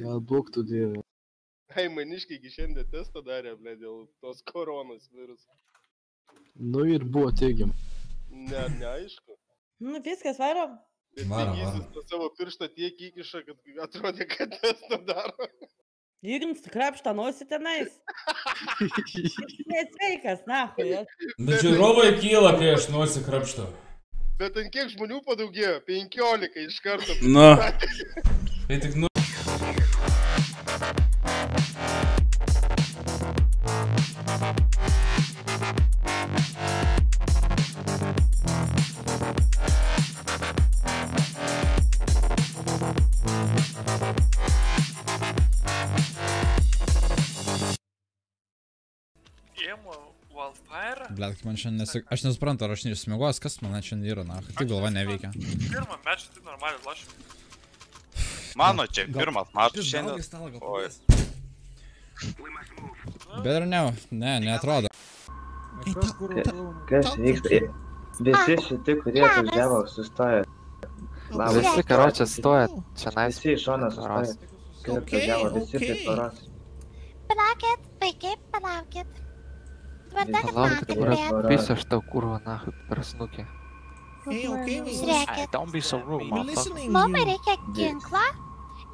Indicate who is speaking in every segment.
Speaker 1: Duok tu dievė.
Speaker 2: Ai, maniškiai iki šiandien testą darė, ble, dėl tos koronos viruso.
Speaker 1: Nu ir buvo teigiama.
Speaker 2: Ne, neaišku.
Speaker 3: Nu viskas, varom.
Speaker 2: Bet didysis
Speaker 4: varom.
Speaker 2: tą savo pirštą tiek įkiša, kad atrodė, kad testą daro.
Speaker 3: Jums krapštą nosį tenais. Nesveikas, na, хуjas.
Speaker 4: Bet žiūrovai kyla, kai aš nosį krapštau.
Speaker 2: Bet ant kiek žmonių padaugėjo? 15 iš karto.
Speaker 5: Nu.
Speaker 4: Tai tik nu.
Speaker 5: Kaip man šiandien nesik... Aš nesuprantu, ar aš neišsimiegos, kas man šiandien yra, na, tai galva neveikia.
Speaker 6: Pirmą mečą tai normaliai lošiu.
Speaker 7: Mano čia pirmas mačas šiandien. Oi.
Speaker 5: padės? Bet ir ne, ne, neatrodo.
Speaker 8: Kas vyksta? Visi šitie, kurie atvažiavo, sustojo.
Speaker 9: Visi, karočią, stoja čia nais.
Speaker 8: Visi iš šono sustojo. Kai atvažiavo, visi prie tvoros.
Speaker 10: Palaukit, vaikai, palaukit. Tvarta, kad
Speaker 9: Palaukit,
Speaker 10: matėt,
Speaker 9: kur
Speaker 10: bet
Speaker 9: pisa aš tau kurva, na, per snukį.
Speaker 10: žiūrėkit.
Speaker 9: Don't be so rude, motherfucker.
Speaker 10: Mums reikia ginklo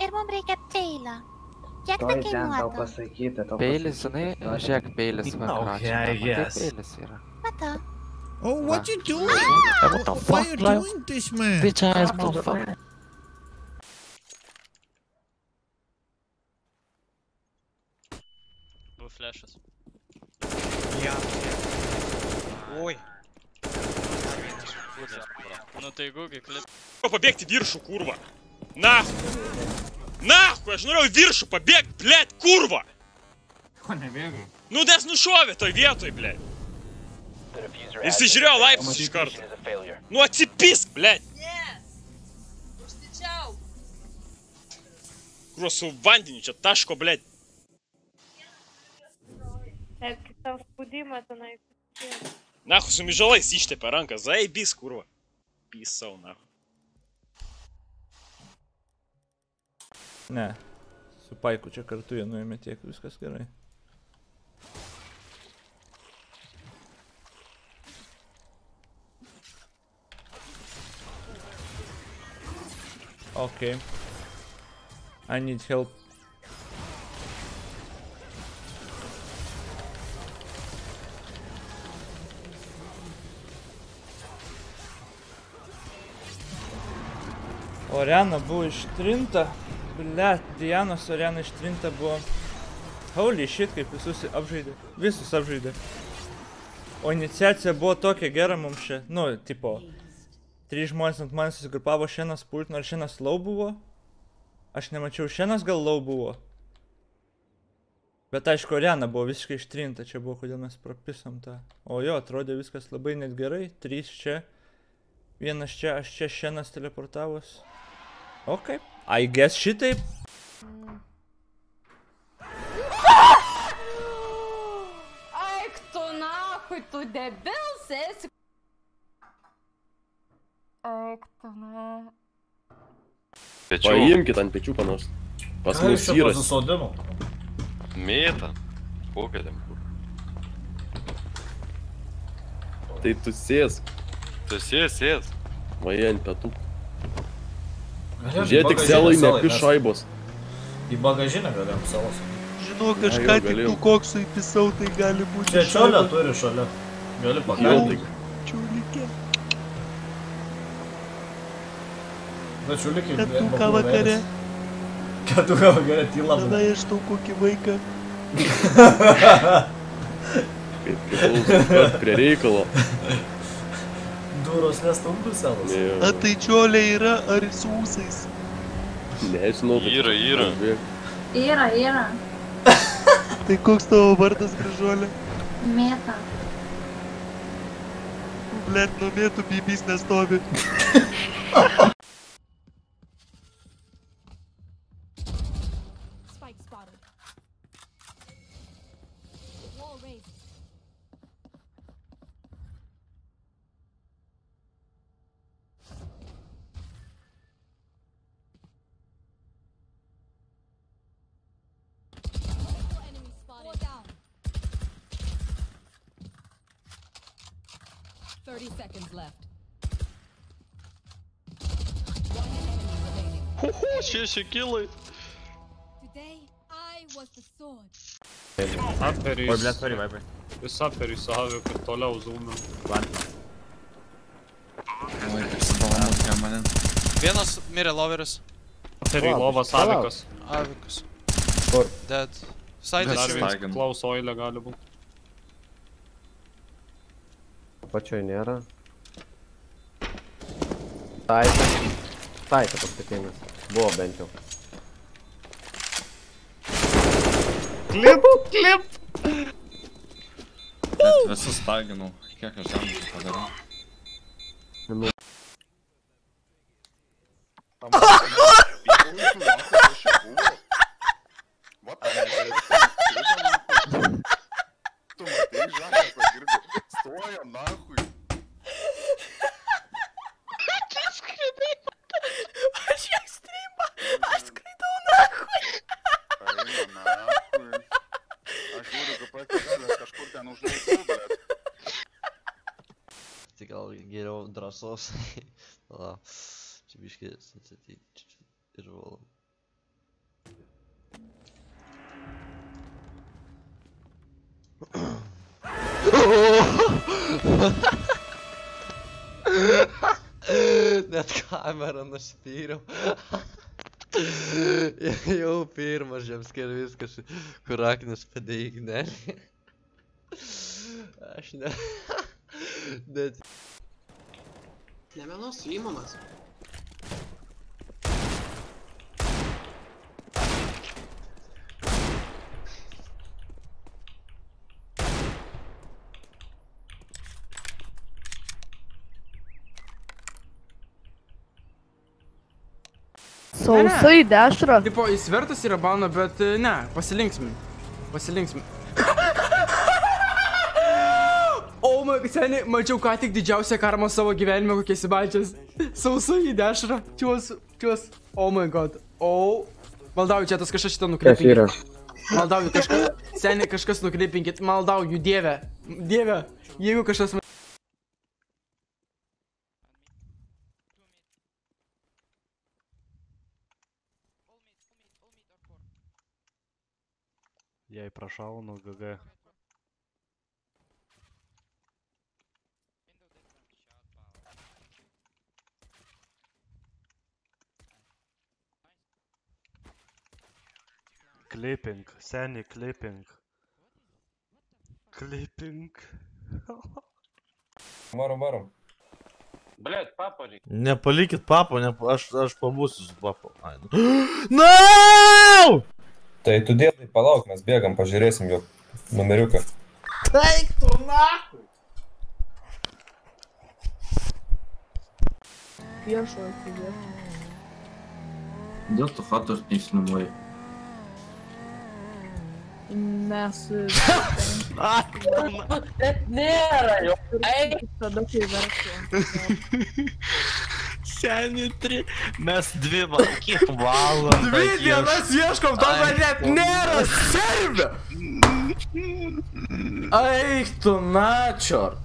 Speaker 10: ir mums reikia peilio. Kiek tai
Speaker 8: Toj ten tau
Speaker 10: kainuotų?
Speaker 8: pasakyti, tau
Speaker 9: Peilis, žinai, žiūrėk, peilis, va,
Speaker 6: Okay, guess.
Speaker 9: Peilis yra.
Speaker 10: Matau.
Speaker 11: Oh, what you doing?
Speaker 9: Hey, what the
Speaker 11: Why
Speaker 9: fuck,
Speaker 11: you
Speaker 9: like,
Speaker 11: doing this, man?
Speaker 9: bitch ass motherfucker.
Speaker 6: Du flashas.
Speaker 7: Oi.
Speaker 6: Nu tai gugi klip.
Speaker 12: Pabėgti viršų, kurva. Nahu. Nahu, aš norėjau viršų pabėgti, blėt, kurva.
Speaker 4: Ko nebėgai?
Speaker 12: Nu, nes nušovė toj vietoj, blėt. Ir jis žiūrėjo laiptus iš karto. Nu, atsipisk, blėt. Kur su vandeniu čia taško, blėt.
Speaker 3: Netgi tau spaudimą tenai.
Speaker 12: Nahu, su mižalais ištepė ranką, zaibys, kurva. Pisau, nahu.
Speaker 13: Ne. Su Paiku čia kartu jie nuėmė tiek, viskas gerai. Okay. I need help. Oriana buvo ištrinta. Blet, Dianos Oriana ištrinta buvo. Holy shit, kaip visus apžaidė. Visus apžaidė. O iniciacija buvo tokia gera mums čia. Nu, tipo. Trys žmonės ant manęs susigrupavo, šiandienas pult, nors šiandienas lau buvo. Aš nemačiau, šiandienas gal lau buvo. Bet aišku, Oriana buvo visiškai ištrinta, čia buvo, kodėl mes prapisam tą. O jo, atrodė viskas labai net gerai. Trys čia. Vienas čia, aš čia šiandienas teleportavus. Ok. I guess šitaip.
Speaker 14: Eik tu nahui, tu debils esi. Eik tu na.
Speaker 7: Pečių.
Speaker 15: Paimkit ant pečių panos. Pas mus yra.
Speaker 7: susodino. Mėta. Kokia ten kur.
Speaker 15: Tai tu sėsk.
Speaker 7: Tu sės, sės.
Speaker 15: Vaje ant pietų. Žiūrėk, tik selai nepi šaibos.
Speaker 4: Į bagažinę galėjom salos.
Speaker 16: Žinok,
Speaker 15: Na,
Speaker 16: aš
Speaker 15: jau
Speaker 16: ką tik
Speaker 15: galėjau.
Speaker 16: tų koksų įpisau, tai gali būti.
Speaker 4: Čia
Speaker 16: šaibas.
Speaker 4: turi šalia. Gali
Speaker 15: tai.
Speaker 16: Čiulikė.
Speaker 4: Bet čiulikai.
Speaker 16: Ketuką vakare.
Speaker 4: Ketuką vakare tyla.
Speaker 16: Tada aš tau kokį vaiką.
Speaker 15: Kaip priklauso, kad prie reikalo.
Speaker 4: Duros nestambuselas.
Speaker 15: Ne,
Speaker 16: A tai čiolė yra ar su ūsais?
Speaker 15: Nežinau.
Speaker 7: Yra, yra.
Speaker 10: Yra, yra.
Speaker 16: Tai koks tavo vardas, gražuolė?
Speaker 10: Mėta.
Speaker 16: Blet, nuo mėtų bybys nestovi.
Speaker 14: 30 seconds left.
Speaker 15: Ху-ху, шеши kilai.
Speaker 14: Today I was the sword.
Speaker 17: Aperį.
Speaker 10: Oi, blėt, sorry, vaibai.
Speaker 17: Jis aperį su Haviku ir toliau zūmė.
Speaker 3: Vienas mirė loveris.
Speaker 17: Aperį lovas Havikas.
Speaker 3: Avikas.
Speaker 18: Kur?
Speaker 3: Dead. Side
Speaker 17: Dar
Speaker 3: čia.
Speaker 17: vienas Klaus Oilė gali būti.
Speaker 18: Pačioj nėra. Taita. Taita paskutinis. Buvo bent jau.
Speaker 17: Klip, klip.
Speaker 19: Net visus taginau. Kiek aš jam padariau?
Speaker 15: Tu matai, žakas pagirdo. Stoja nahui.
Speaker 20: Aš ją streamą, aš skaitau nahui.
Speaker 15: Eina nahui. Aš žiūriu, kad pakėlė kažkur ten užlaikau, bet...
Speaker 21: Tai gal geriau drąsos. La, čia biškai atsityti ir valom. Net kamerą nuspyriau. Jau pirmas žemsker viskas, kur aknis padėjai gnelį. Aš ne. Net.
Speaker 22: Nemelos įmamas.
Speaker 20: Sausai dešra.
Speaker 23: Tipo, jis vertas yra bano, bet e, ne, pasilinksmin. Pasilinksmin. O, man, seniai, mačiau ką tik didžiausią karmą savo gyvenime, kokie įsibalčias. Sausai į dešrą. Čiuos, čiuos. Oh my god. O. Maldauju, čia tas kažkas šitą
Speaker 18: Kas yra?
Speaker 23: nukreipinkit. Maldauju, kažkas. Seniai, kažkas nukreipinkit. Maldauju, dieve. Dieve. Jeigu kažkas... man-
Speaker 24: Jei prašaunu GG. Clipping, seniai clipping. Clipping.
Speaker 7: Varom, varom.
Speaker 25: Блять, папа ли?
Speaker 26: Nepalikit papo, ne, aš, aš pabūsiu su papo. Ai, nu. No!
Speaker 7: Tai tu dėlai palauk, mes bėgam, pažiūrėsim jo numeriuką.
Speaker 26: Eik tu nahui!
Speaker 20: Viešojo atsigėrti.
Speaker 27: Dėl to chatos neįsinumoji.
Speaker 20: Mes...
Speaker 22: Bet nėra jo.
Speaker 20: Eik. Tada kai verčiu.
Speaker 24: Seniai, tri... Mes dvi val... Kiek valandų?
Speaker 23: Dvi dienas ieškom to, kad net nėra servė! Eik tu načiort.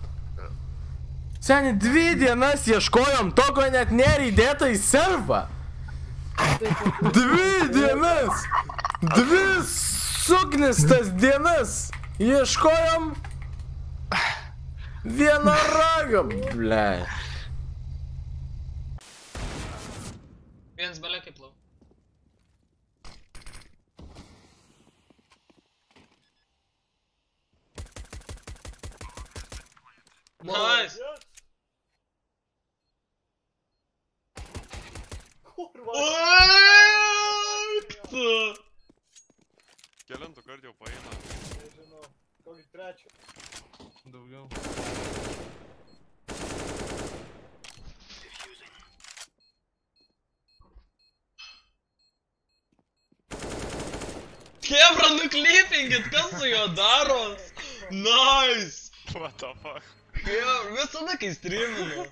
Speaker 23: Seniai, dvi dienas ieškojom to, ko net nėra įdėta į servą. Dvi dienas! Dvi sugnistas dienas! Ieškojom vieną ragą, ble.
Speaker 22: Vienas belė kaip lau. Nice! Kebra, nuklypinkit, kas su juo daro? Nice!
Speaker 15: What the fuck?
Speaker 22: Jo, visada kai streaminu.